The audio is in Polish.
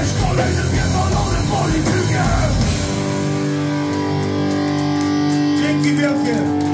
Jesteś kolejnym pierdolonym politykiem Dzięki wielkie!